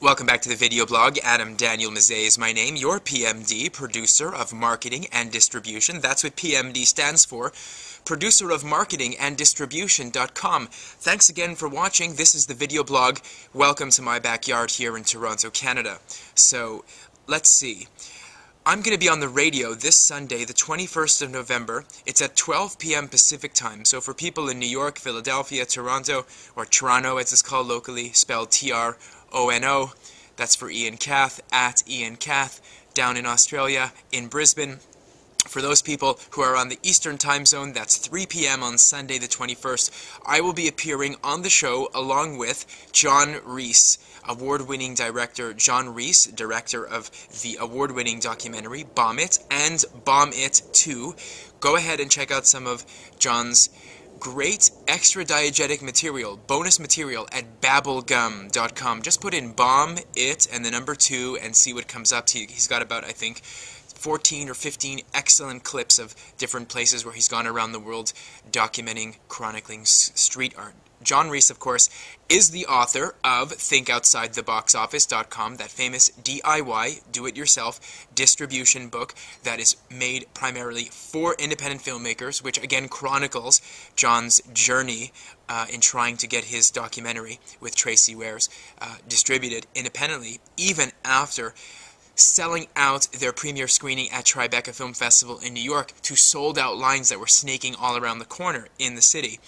Welcome back to the video blog. Adam Daniel Mezei is my name, your PMD, producer of marketing and distribution. That's what PMD stands for. Producer of marketing and distribution.com. Thanks again for watching. This is the video blog. Welcome to my backyard here in Toronto, Canada. So, let's see. I'm going to be on the radio this Sunday, the 21st of November. It's at 12 p.m. Pacific time. So for people in New York, Philadelphia, Toronto, or Toronto as it's called locally, spelled T-R-O-N-O, that's for Ian Cath, at Ian Cath, down in Australia, in Brisbane. For those people who are on the Eastern Time Zone, that's 3 p.m. on Sunday the 21st, I will be appearing on the show along with Jon Reiss, award-winning director Jon Reiss, director of the award-winning documentary Bomb It and Bomb It 2. Go ahead and check out some of Jon's great extra diegetic material, bonus material at babelgum.com. Just put in bomb it and the number 2 and see what comes up to you. He's got about, I think, 14 or 15 excellent clips of different places where he's gone around the world documenting, chronicling street art. Jon Reiss, of course, is the author of ThinkOutsideTheBoxOffice.com, that famous DIY, do-it-yourself distribution book that is made primarily for independent filmmakers, which again chronicles Jon's journey uh, in trying to get his documentary with Tracy Wares uh, distributed independently, even after selling out their premiere screening at Tribeca Film Festival in New York to sold out lines that were snaking all around the corner in the city.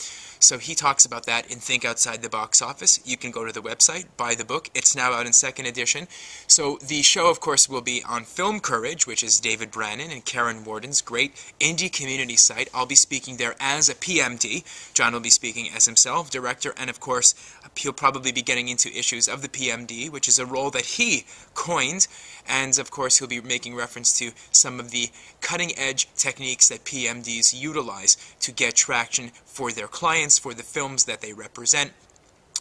So he talks about that in Think Outside the Box Office. You can go to the website, buy the book. It's now out in second edition. So the show, of course, will be on Film Courage, which is David Branin and Karen Worden's great indie community site. I'll be speaking there as a PMD. Jon will be speaking as himself, director, and of course, he'll probably be getting into issues of the PMD, which is a role that he coined. And of course, he'll be making reference to some of the cutting edge techniques that PMDs utilize to get traction for their clients, for the films that they represent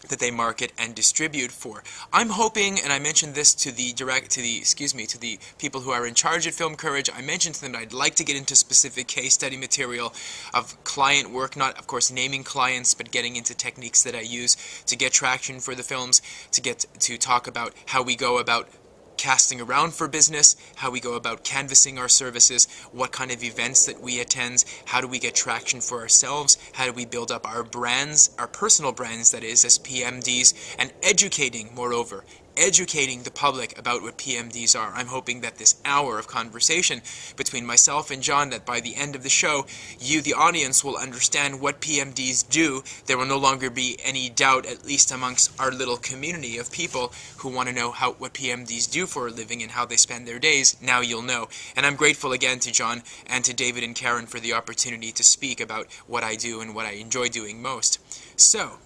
that they market and distribute for. I'm hoping, and I mentioned this to the direct, to the, excuse me, to the people who are in charge at Film Courage, I mentioned to them I'd like to get into specific case study material of client work, not, of course, naming clients, but getting into techniques that I use to get traction for the films, to get to talk about how we go about casting around for business, how we go about canvassing our services, what kind of events that we attend, how do we get traction for ourselves, how do we build up our brands, our personal brands, that is, as PMDs, and educating, moreover, educating the public about what PMDs are. I'm hoping that this hour of conversation between myself and Jon, that by the end of the show, you, the audience, will understand what PMDs do. There will no longer be any doubt, at least amongst our little community of people who want to know how what PMDs do for a living and how they spend their days. Now you'll know. And I'm grateful again to Jon and to David and Karen for the opportunity to speak about what I do and what I enjoy doing most. So,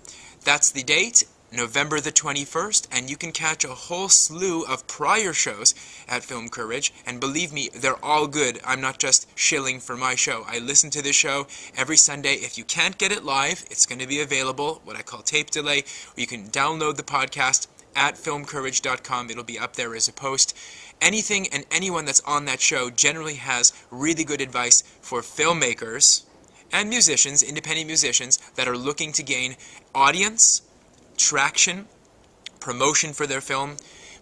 that's the date. November the 21st, and you can catch a whole slew of prior shows at Film Courage, and believe me, they're all good. I'm not just shilling for my show. I listen to this show every Sunday. If you can't get it live, it's going to be available, what I call tape delay, or you can download the podcast at filmcourage.com. It'll be up there as a post. Anything and anyone that's on that show generally has really good advice for filmmakers and musicians, independent musicians, that are looking to gain audience, traction, promotion for their film,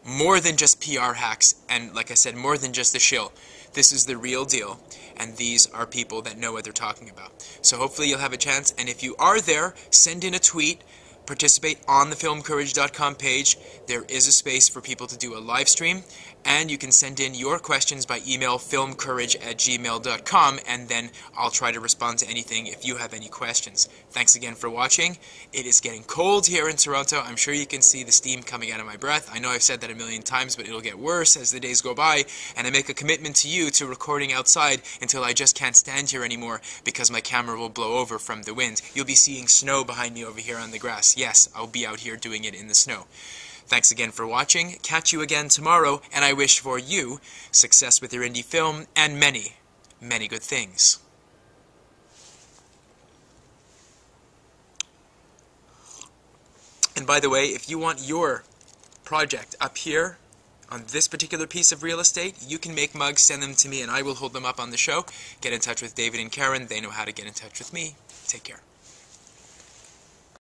more than just PR hacks, and like I said, more than just a shill. This is the real deal, and these are people that know what they're talking about. So hopefully you'll have a chance, and if you are there, send in a tweet, participate on the filmcourage.com page. There is a space for people to do a live stream, and you can send in your questions by email filmcourage at gmail.com, and then I'll try to respond to anything if you have any questions. Thanks again for watching. It is getting cold here in Toronto. I'm sure you can see the steam coming out of my breath. I know I've said that a million times, but it'll get worse as the days go by, and I make a commitment to you to recording outside until I just can't stand here anymore because my camera will blow over from the wind. You'll be seeing snow behind me over here on the grass. Yes, I'll be out here doing it in the snow. Thanks again for watching. Catch you again tomorrow, and I wish for you success with your indie film and many, many good things. And by the way, if you want your project up here on this particular piece of real estate, you can make mugs, send them to me, and I will hold them up on the show. Get in touch with David and Karen. They know how to get in touch with me. Take care.